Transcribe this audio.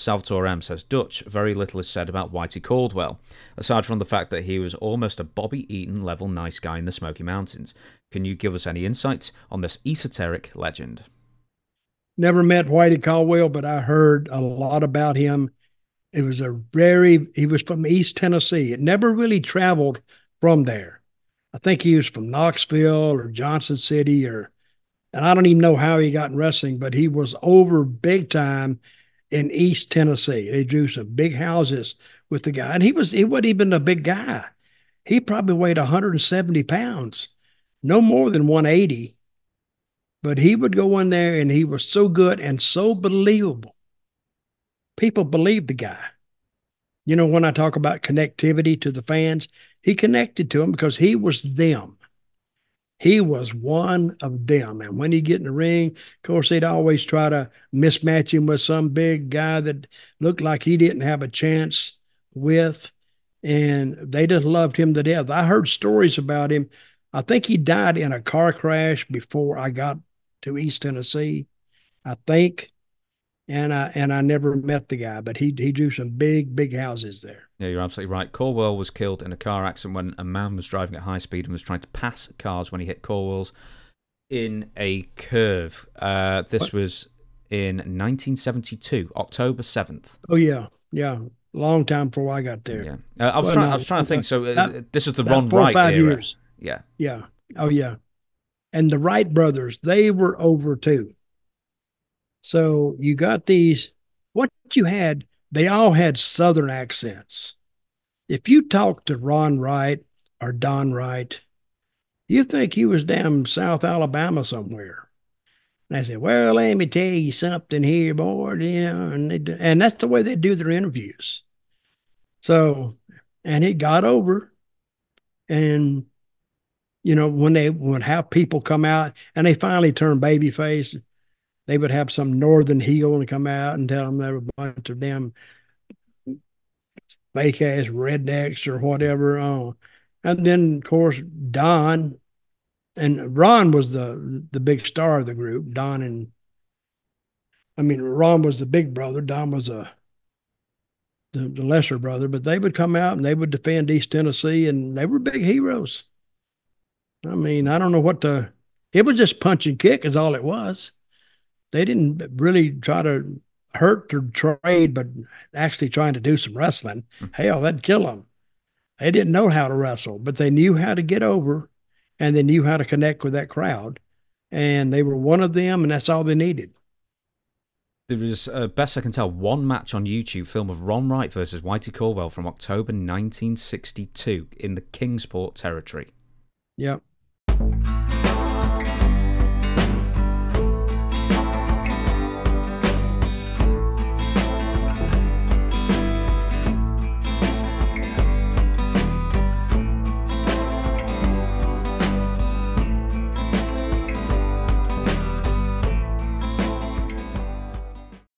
Salvatore M says Dutch. Very little is said about Whitey Caldwell, aside from the fact that he was almost a Bobby Eaton level nice guy in the Smoky Mountains. Can you give us any insight on this esoteric legend? Never met Whitey Caldwell, but I heard a lot about him. It was a very, he was from East Tennessee. It never really traveled from there. I think he was from Knoxville or Johnson City or, and I don't even know how he got in wrestling, but he was over big time in East Tennessee. They drew some big houses with the guy, and he was he wasn't even a big guy. He probably weighed 170 pounds, no more than 180. But he would go in there, and he was so good and so believable. People believed the guy. You know, when I talk about connectivity to the fans, he connected to them because he was them. He was one of them. And when he get in the ring, of course, they'd always try to mismatch him with some big guy that looked like he didn't have a chance with. And they just loved him to death. I heard stories about him. I think he died in a car crash before I got to East Tennessee. I think and I and I never met the guy, but he he drew some big big houses there. Yeah, you're absolutely right. Caldwell was killed in a car accident when a man was driving at high speed and was trying to pass cars when he hit Caldwell's in a curve. Uh, this what? was in 1972, October 7th. Oh yeah, yeah, long time before I got there. Yeah, uh, I was well, trying. No, I was trying to think. So uh, this is the Ron Wright five era. Years. Yeah, yeah, oh yeah, and the Wright brothers, they were over too. So you got these, what you had, they all had Southern accents. If you talk to Ron Wright or Don Wright, you think he was down South Alabama somewhere. And I said, well, let me tell you something here, boy. Yeah, and, they, and that's the way they do their interviews. So, and it got over. And, you know, when they would have people come out and they finally turned babyface, they would have some northern heel and come out and tell them they were a bunch of damn fake ass rednecks or whatever. Uh, and then, of course, Don and Ron was the the big star of the group. Don and I mean, Ron was the big brother. Don was a the, the lesser brother, but they would come out and they would defend East Tennessee, and they were big heroes. I mean, I don't know what the. It was just punch and kick, is all it was they didn't really try to hurt their trade, but actually trying to do some wrestling. Mm-hmm. Hell, that'd kill them. They didn't know how to wrestle, but they knew how to get over and they knew how to connect with that crowd. And they were one of them, and that's all they needed. There was, uh, best I can tell, one match on YouTube film of Ron Wright versus Whitey Caldwell from October 1962 in the Kingsport territory. Yep.